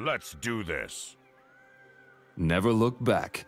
Let's do this. Never look back.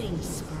Killing spree.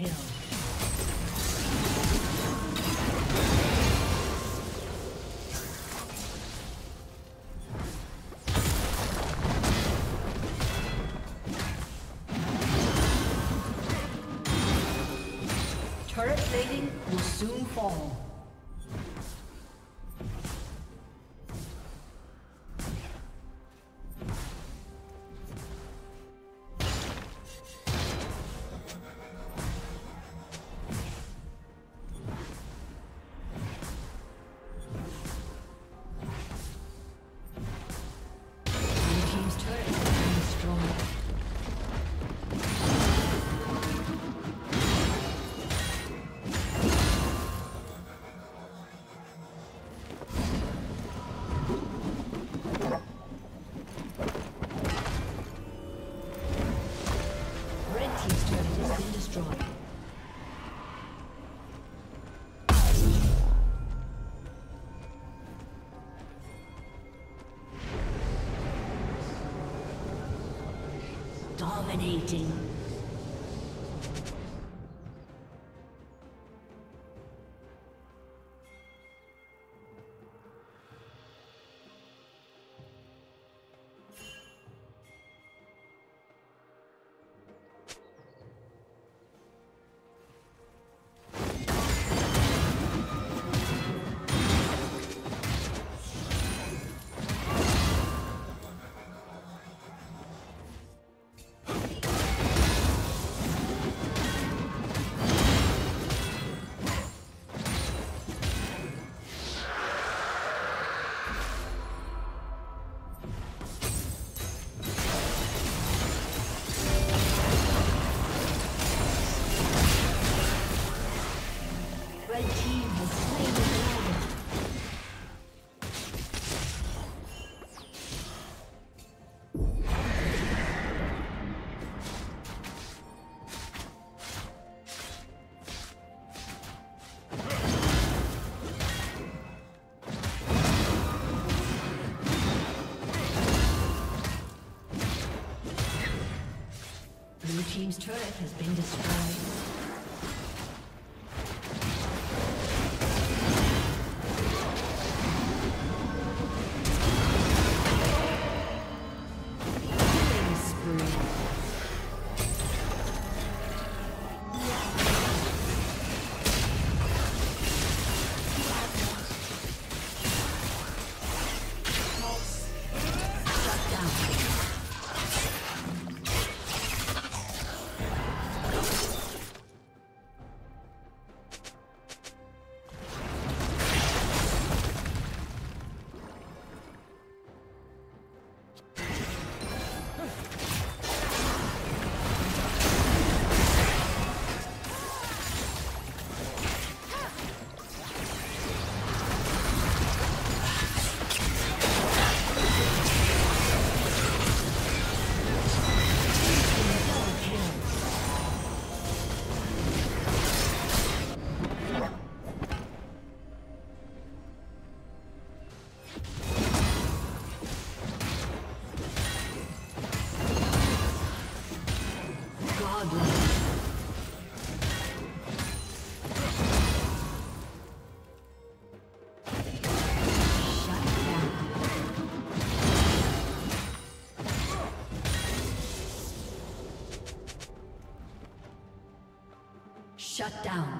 Kill. Turret plating will soon fall. Dominating. いいです Shut down.